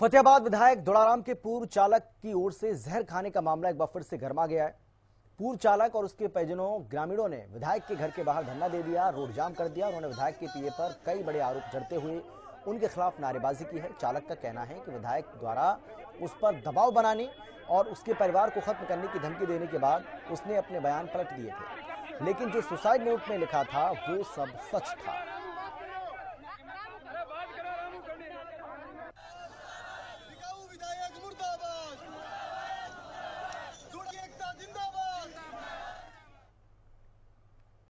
फतेहाबाद विधायक दुड़ाराम के पूर्व चालक की ओर से जहर खाने का मामला एक बार फिर से गर्मा गया है। पूर्व चालक और उसके परिजनों, ग्रामीणों ने विधायक के घर के बाहर धरना दे दिया, रोड जाम कर दिया उन्होंने विधायक के पीए पर कई बड़े आरोप जड़ते हुए उनके खिलाफ नारेबाजी की है। चालक का कहना है कि विधायक द्वारा उस पर दबाव बनाने और उसके परिवार को खत्म करने की धमकी देने के बाद उसने अपने बयान पलट दिए थे। लेकिन जो सुसाइड नोट में लिखा था, वो सब सच था।